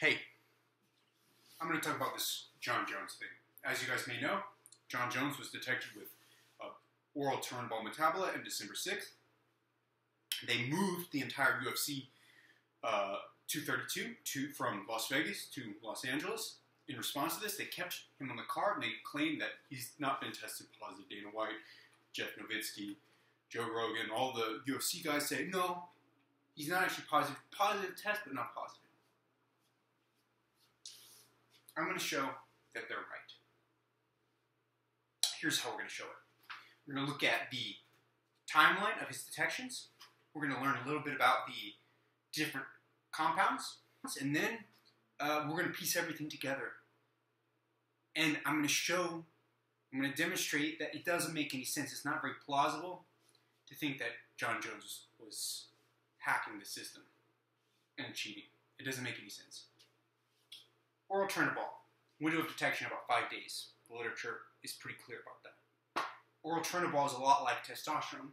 Hey, I'm going to talk about this Jon Jones thing. As you guys may know, Jon Jones was detected with oral Turinabol metabolite on December 6th. They moved the entire UFC uh, 232 to, from Las Vegas to Los Angeles. In response to this, they kept him on the card and they claimed that he's not been tested positive. Dana White, Jeff Novitzky, Joe Rogan, all the UFC guys say, no, he's not actually positive. Positive test, but not positive. I'm going to show that they're right. Here's how we're going to show it. We're going to look at the timeline of his detections. We're going to learn a little bit about the different compounds, and then uh, we're going to piece everything together. And I'm going to show, I'm going to demonstrate that it doesn't make any sense. It's not very plausible to think that Jon Jones was hacking the system and cheating. It doesn't make any sense. Oral Turinabol, window of detection about five days. The literature is pretty clear about that. Oral Turinabol is a lot like testosterone.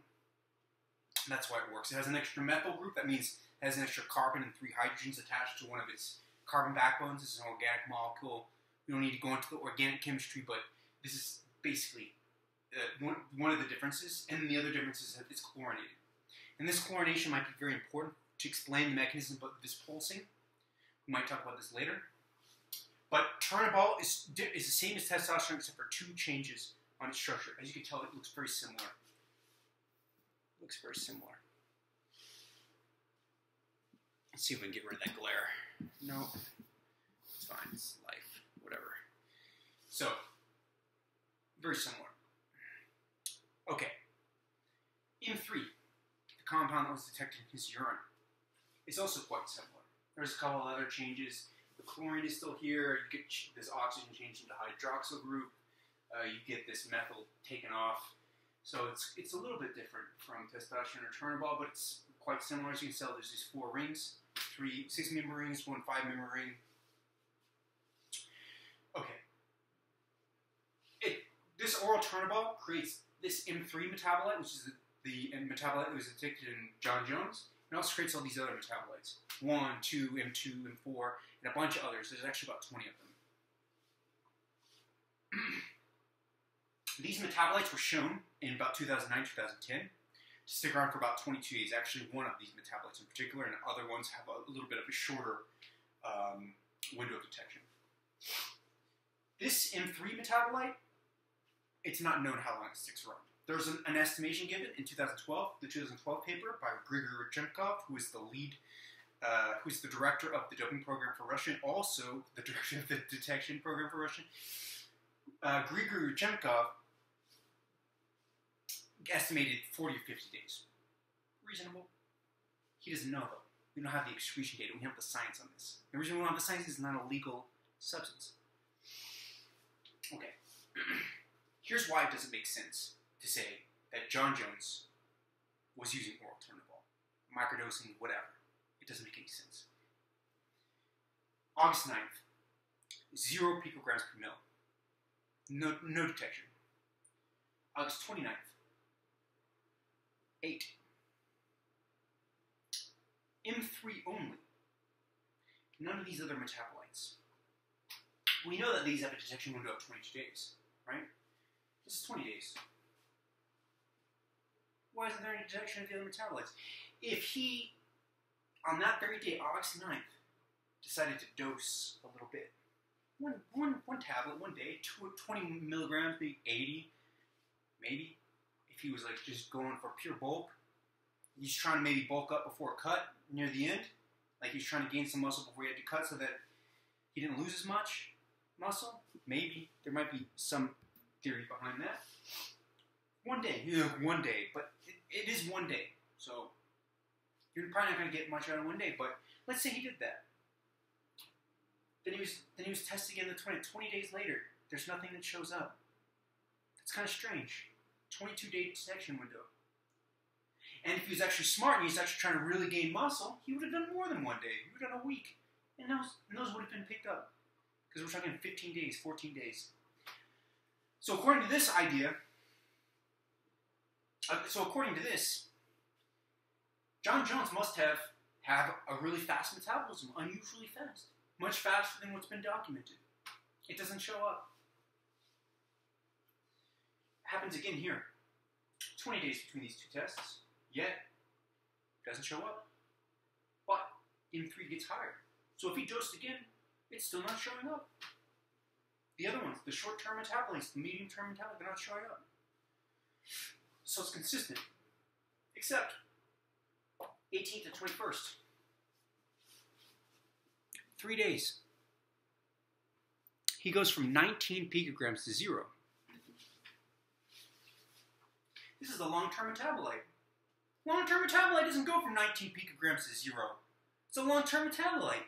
That's why it works. It has an extra methyl group. That means it has an extra carbon and three hydrogens attached to one of its carbon backbones. It's an organic molecule. We don't need to go into the organic chemistry, but this is basically uh, one, one of the differences. And the other difference is that it's chlorinated. And this chlorination might be very important to explain the mechanism of this pulsing. We might talk about this later. But Turinabol is, is the same as testosterone except for two changes on its structure. As you can tell, it looks very similar. Looks very similar. Let's see if we can get rid of that glare. No, it's fine. It's life. Whatever. So, very similar. Okay. M3, the compound that was detected in his urine, is also quite similar. There's a couple other changes chlorine is still here. You get this oxygen changed into hydroxyl group. Uh, you get this methyl taken off. So it's it's a little bit different from testosterone or Turinabol, but it's quite similar. As you can tell, there's these four rings, three six member rings, one five member ring. Okay. It this oral Turinabol creates this M3 metabolite, which is the, the metabolite that was detected in Jon Jones. It also creates all these other metabolites. 1, 2, M2, M4, and a bunch of others. There's actually about 20 of them. these metabolites were shown in about 2009, 2010 to stick around for about 22 days. Actually, one of these metabolites in particular, and other ones have a little bit of a shorter um, window of detection. This M3 metabolite, it's not known how long it sticks around. There's an, an, estimation given in 2012, the 2012 paper by Grigory Rodchenkov, who is the lead, uh, who's the director of the doping program for Russia, and also the director of the detection program for Russia. Uh, Grigory Rodchenkov estimated 40 or 50 days. Reasonable. He doesn't know, though. We don't have the excretion data. We don't have the science on this. The reason we don't have the science is it's not a legal substance. Okay. Here's why it doesn't make sense to say that Jon Jones was using oral Turinabol, microdosing, whatever. Doesn't make any sense. August 9th, zero picograms per mil. No, no detection. August 29th, 8. M3 only. None of these other metabolites. We know that these have a detection window of 22 days, right? This is 20 days why isn't there any detection of the other metabolites? If he, on that very day, August 9th, decided to dose a little bit, one, one, one tablet, one day, two, 20 milligrams, maybe 80, maybe, if he was like just going for pure bulk, he's trying to maybe bulk up before a cut near the end, like he's trying to gain some muscle before he had to cut so that he didn't lose as much muscle, maybe there might be some theory behind that. One day, yeah, one day, but it, it is one day. So you're probably not going to get much out of one day. But let's say he did that. Then he was then he was testing again the 20, 20 days later. There's nothing that shows up. It's kind of strange. 22 day detection window. And if he was actually smart and he's actually trying to really gain muscle, he would have done more than one day. He would have done a week. And those, and those would have been picked up. Because we're talking 15 days, 14 days. So according to this idea, uh, so according to this, Jon Jones must have have a really fast metabolism, unusually fast. much faster than what's been documented. It doesn't show up. It Happens again here. 20 days between these two tests, yet doesn't show up. But M3 gets higher. So if he dosed again, it's still not showing up. The other ones, the short-term metabolites, the medium-term metabolites, they're not showing up. So it's consistent. Except 18th to 21st. Three days. He goes from 19 picograms to zero. This is a long-term metabolite. Long-term metabolite doesn't go from 19 picograms to zero. It's a long-term metabolite.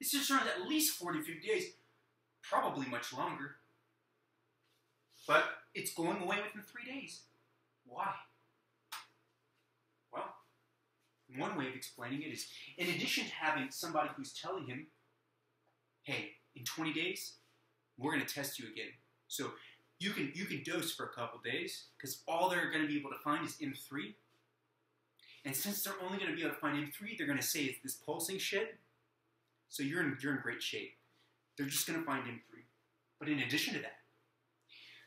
It's just around at least 40, 50 days, probably much longer. But it's going away within three days. Why? Well, one way of explaining it is in addition to having somebody who's telling him, hey, in 20 days, we're going to test you again. So you can you can dose for a couple days because all they're going to be able to find is M3. And since they're only going to be able to find M3, they're going to say it's this pulsing shit. So you're in you're in great shape. They're just going to find M3. But in addition to that,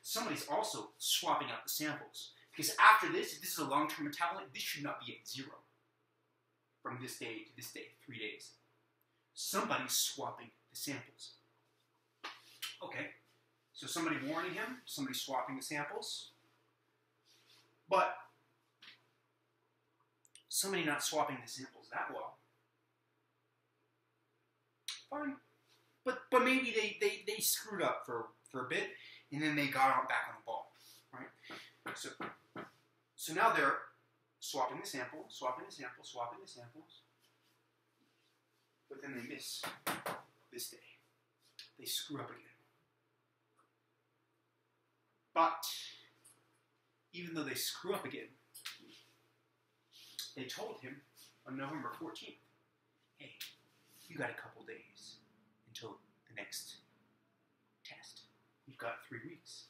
somebody's also swapping out the samples. Because after this, if this is a long-term metabolite, this should not be at zero from this day to this day, three days. Somebody's swapping the samples. Okay, so somebody warning him, somebody swapping the samples, but somebody not swapping the samples that well. Fine. But but maybe they, they, they screwed up for, for a bit and then they got on back on the ball. Right? So so now they're swapping the sample, swapping the sample, swapping the samples. But then they miss this day. They screw up again. But even though they screw up again, they told him on November 14th, hey, you got a couple days until the next test. You've got three weeks.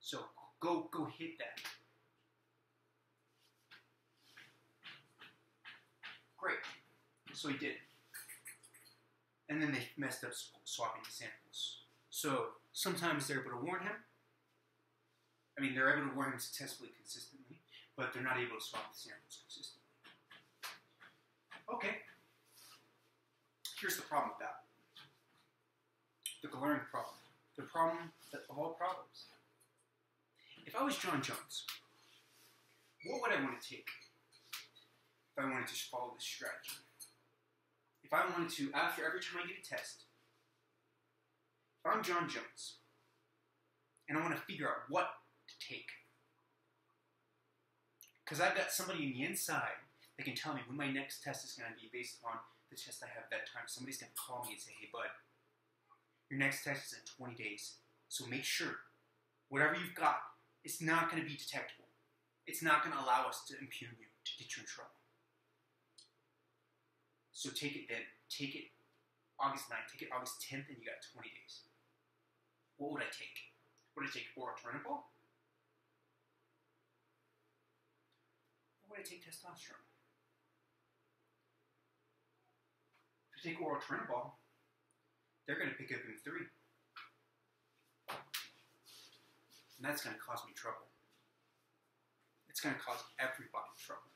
So go go hit that. Great. So he did. And then they messed up swapping the samples. So sometimes they're able to warn him. I mean, they're able to warn him successfully consistently, but they're not able to swap the samples consistently. Okay. Here's the problem with that. The glaring problem. The problem of all problems. If I was Jon Jones, what would I want to take if I wanted to follow this strategy? If I wanted to, after every time I get a test, if I'm Jon Jones, and I want to figure out what to take, because I've got somebody in the inside that can tell me when my next test is going to be based upon the test I have that time. Somebody's going to call me and say, hey, bud, your next test is in 20 days. So make sure whatever you've got, it's not going to be detectable. It's not going to allow us to impugn you, to get you in trouble. So take it then. Take it August 9th, take it August 10th, and you got 20 days. What would I take? Would I take oral Or would I take testosterone? If you take oral Turinabol, they're going to pick up M3. And that's going to cause me trouble. It's going to cause everybody trouble.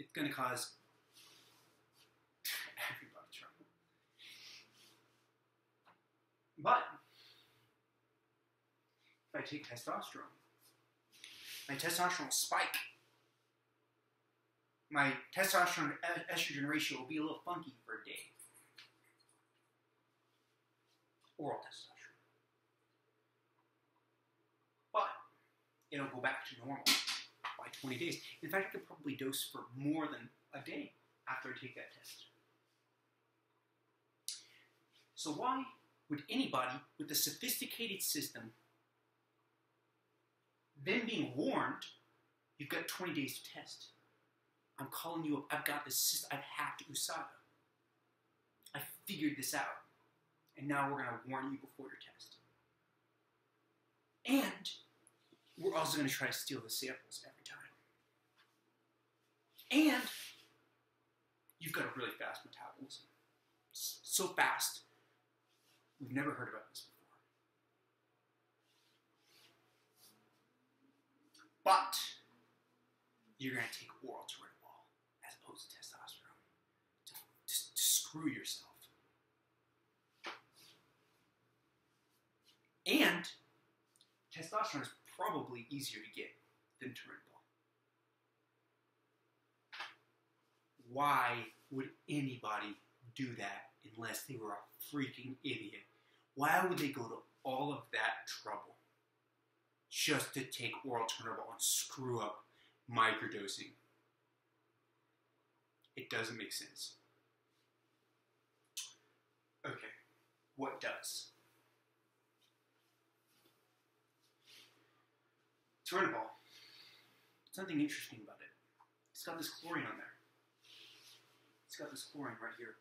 It's going to cause everybody trouble. But if I take testosterone, my testosterone will spike. My testosterone estrogen ratio will be a little funky for a day. Oral testosterone. But it'll go back to normal by 20 days. In fact, I could probably dose for more than a day after I take that test. So why would anybody with a sophisticated system then being warned, you've got 20 days to test. I'm calling you up. I've got this system. I've hacked USADA. I figured this out. And now we're going to warn you before your test. And we're also going to try to steal the samples every time. And you've got a really fast metabolism. So fast We've never heard about this before. But you're going to take oral Turinabol as opposed to testosterone to, to, to screw yourself. And testosterone is probably easier to get than Turinabol. Why would anybody do that unless they were a freaking idiot? Why would they go to all of that trouble just to take oral Turinabol and screw up microdosing? It doesn't make sense. Okay, what does? Turinabol. Something interesting about it. It's got this chlorine on there. It's got this chlorine right here.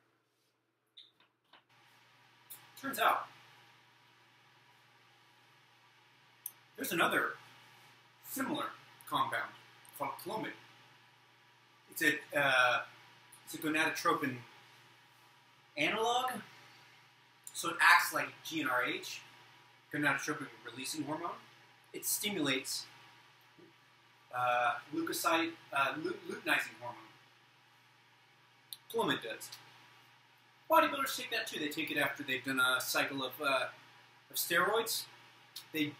Turns out there's another similar compound called clomid. It's a uh, it's a gonadotropin analog, so it acts like GnRH, gonadotropin releasing hormone. It stimulates uh, leukocyte uh, luteinizing hormone. Clomid does. Bodybuilders take that too. They take it after they've done a cycle of, uh, of steroids. They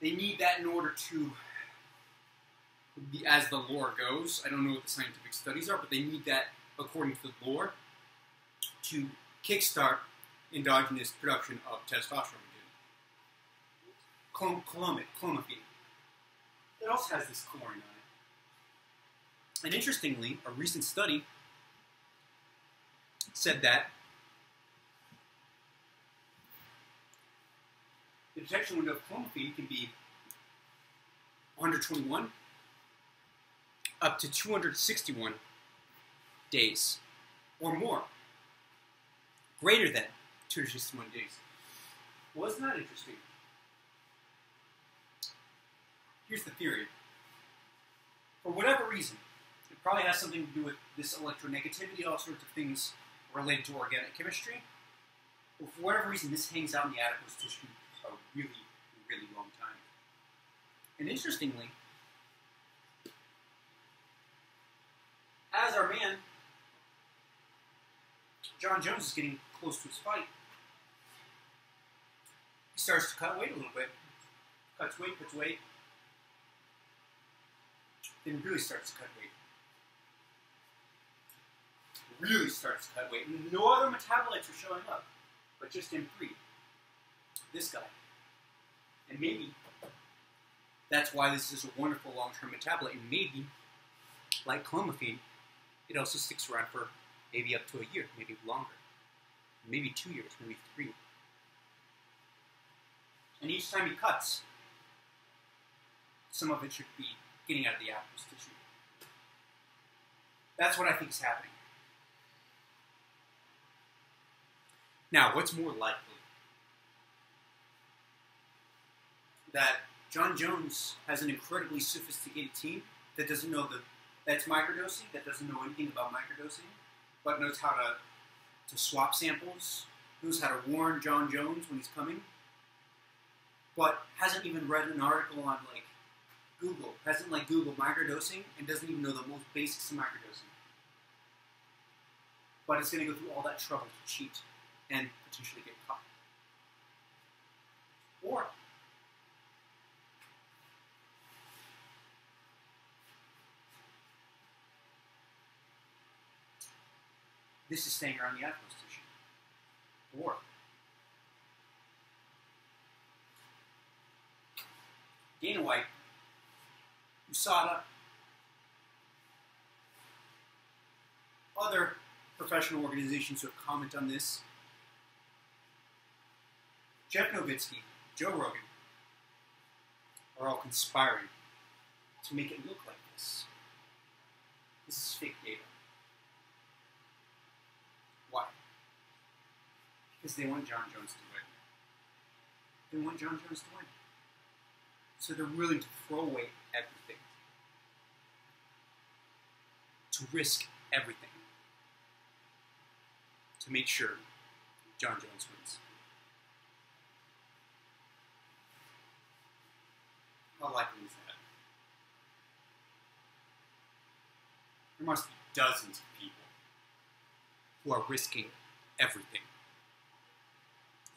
they need that in order to, as the lore goes. I don't know what the scientific studies are, but they need that according to the lore to kickstart endogenous production of testosterone. Clom- clomid, clomiphene. It also has this chlorine on it. And interestingly, a recent study said that the detection window of clomiphene can be 121 up to 261 days or more. Greater than 261 days. Wasn't that interesting? Here's the theory. For whatever reason, it probably has something to do with this electronegativity, all sorts of things related to organic chemistry. But for whatever reason, this hangs out in the adipose tissue a really, really long time. And interestingly, as our man, Jon Jones, is getting close to his fight, he starts to cut weight a little bit. Cuts weight, cuts weight. Then really starts to cut weight really starts to cut weight. No other metabolites are showing up, but just M3. This guy. And maybe that's why this is a wonderful long-term metabolite. And maybe, like clomiphene, it also sticks around for maybe up to a year, maybe longer, maybe two years, maybe three. And each time he cuts, some of it should be getting out of the adipose tissue. That's what I think is happening. Now, what's more likely? That Jon Jones has an incredibly sophisticated team that doesn't know the that's microdosing, that doesn't know anything about microdosing, but knows how to to swap samples, knows how to warn Jon Jones when he's coming, but hasn't even read an article on like Google, hasn't like Google microdosing, and doesn't even know the most basics of microdosing. But it's going to go through all that trouble to cheat and potentially get caught. Or this is staying around the adipose tissue. Or Dana White, USADA, other professional organizations who have commented on this Jeff Novitzky, Joe Rogan, are all conspiring to make it look like this. This is fake data. Because they want Jon Jones to win. They want Jon Jones to win. So they're willing to throw away everything, to risk everything, to make sure Jon Jones wins. How likely is that? There must be dozens of people who are risking everything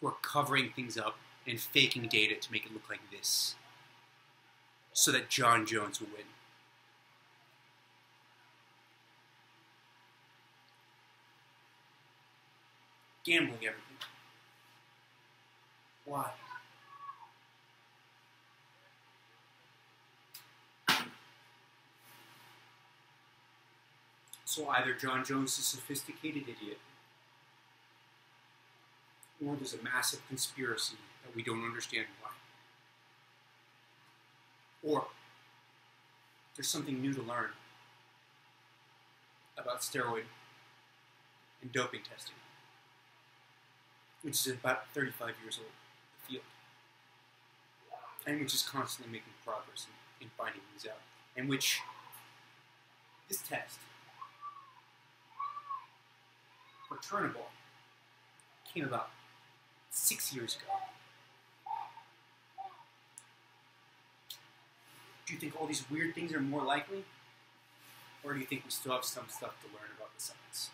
are covering things up and faking data to make it look like this, so that Jon Jones will win. Gambling everything. Why? So either Jon Jones is a sophisticated idiot, or there's a massive conspiracy that we don't understand why. Or there's something new to learn about steroid and doping testing, which is about 35 years old, the field, and which is constantly making progress in, in finding things out, and which this test returnable, came about six years ago. Do you think all these weird things are more likely? Or do you think we still have some stuff to learn about the science?